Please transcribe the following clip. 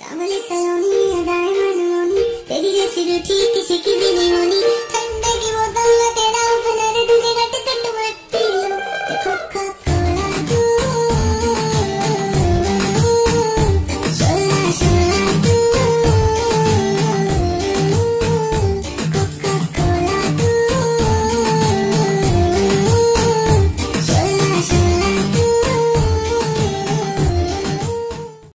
تعمل الصالوني دايما هوني تجي جسر تيكي سكي بيني هوني